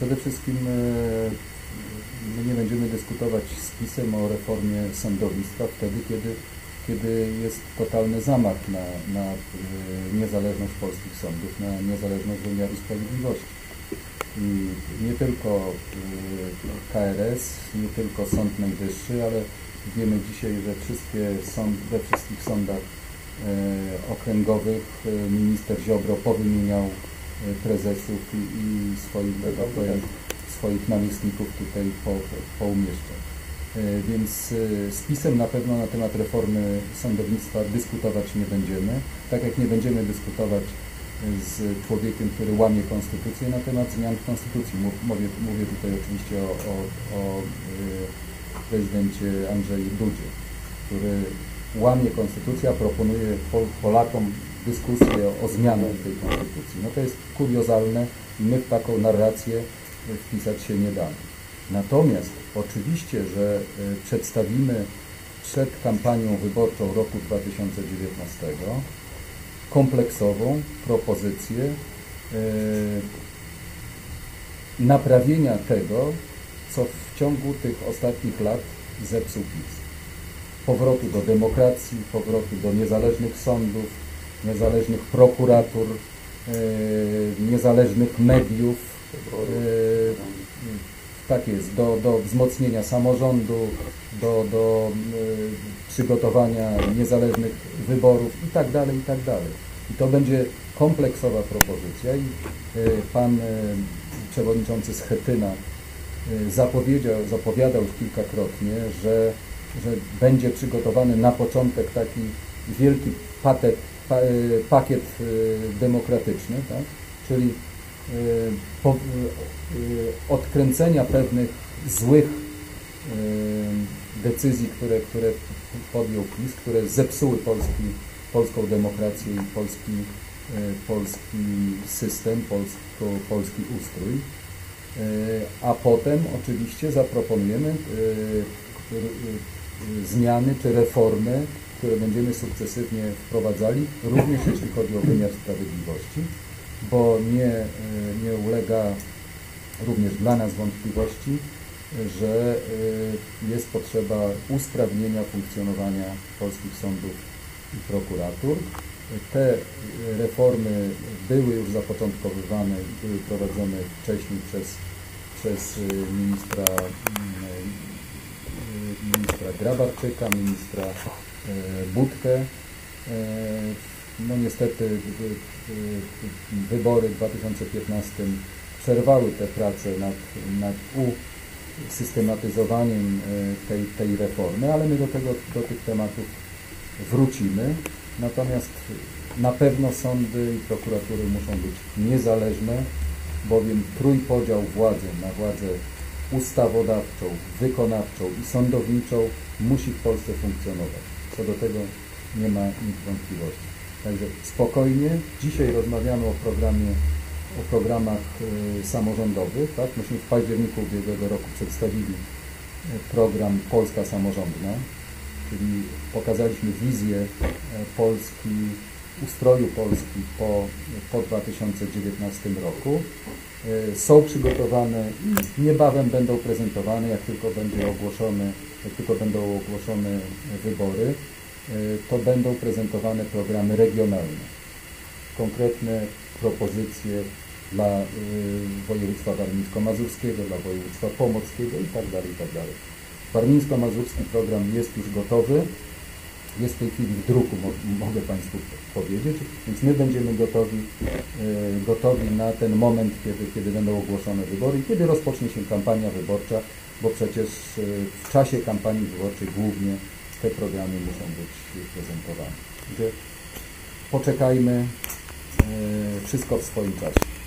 przede wszystkim e, my nie będziemy dyskutować z PiSem o reformie sądownictwa wtedy, kiedy, kiedy jest totalny zamach na, na e, niezależność polskich sądów, na niezależność wymiaru sprawiedliwości. I nie tylko e, KRS, nie tylko Sąd Najwyższy, ale wiemy dzisiaj, że wszystkie sąd, we wszystkich sądach okręgowych minister Ziobro powymieniał prezesów i, i swoich, że tak powiem, swoich namiestników tutaj po, poumieszczał. E, więc e, z PiSem na pewno na temat reformy sądownictwa dyskutować nie będziemy, tak jak nie będziemy dyskutować z człowiekiem, który łamie konstytucję na temat zmian w konstytucji. Mówię, mówię tutaj oczywiście o, o, o e, prezydencie Andrzeju Dudzie, który łamie konstytucję, a proponuje Polakom dyskusję o zmianach tej konstytucji. No to jest kuriozalne i my w taką narrację wpisać się nie damy. Natomiast oczywiście, że e, przedstawimy przed kampanią wyborczą roku 2019 kompleksową propozycję e, naprawienia tego, co w ciągu tych ostatnich lat zepsuł PiS. Powrotu do demokracji, powrotu do niezależnych sądów, niezależnych prokuratur, e, niezależnych mediów. E, tak jest, do, do wzmocnienia samorządu, do, do e, przygotowania niezależnych wyborów i tak dalej, i tak dalej. I to będzie kompleksowa propozycja i pan przewodniczący Schetyna zapowiedział, zapowiadał kilkakrotnie, że, że będzie przygotowany na początek taki wielki patet E, pakiet e, demokratyczny, tak? czyli e, odkręcenia pewnych złych decyzji, które, które podjął PiS, które zepsuły polski, polską demokrację i polski, polski system, polsko, polski ustrój. A potem oczywiście zaproponujemy zmiany czy reformy które będziemy sukcesywnie wprowadzali, również jeśli chodzi o wymiar sprawiedliwości, bo nie, e, nie ulega również dla nas wątpliwości, że e, jest potrzeba usprawnienia funkcjonowania polskich sądów i prokuratur. Te reformy były już zapoczątkowywane i były prowadzone wcześniej przez, przez e, ministra, ministra Grabarczyka, ministra E, Budkę. E, no niestety wybory w 2015 przerwały te prace nad, nad usystematyzowaniem e, tej, tej reformy, ale my do, tego, do tych tematów wrócimy. Natomiast na pewno sądy i prokuratury muszą być niezależne, bowiem trójpodział władzy na władzę ustawodawczą, wykonawczą i sądowniczą musi w Polsce funkcjonować. Co do tego nie ma nic wątpliwości. Także spokojnie. Dzisiaj rozmawiamy o programie, o programach y, samorządowych. Tak? Myśmy w październiku ubiegłego roku przedstawili y, program Polska Samorządna, czyli pokazaliśmy wizję y, Polski, ustroju Polski po, po 2019 roku. Są przygotowane i niebawem będą prezentowane, jak tylko będzie ogłoszony jak tylko będą ogłoszone wybory, e, to będą prezentowane programy regionalne. Konkretne propozycje dla e, województwa warmińsko-mazurskiego, dla województwa pomockiego itd. Tak itd. Tak Warmińsko-mazurski program jest już gotowy, jest w tej chwili w druku, mogę Państwu powiedzieć, więc my będziemy gotowi, e, gotowi na ten moment, kiedy, kiedy będą ogłoszone wybory i kiedy rozpocznie się kampania wyborcza bo przecież e, w czasie kampanii wyborczej głównie te programy muszą być prezentowane. Poczekajmy, e, wszystko w swoim czasie.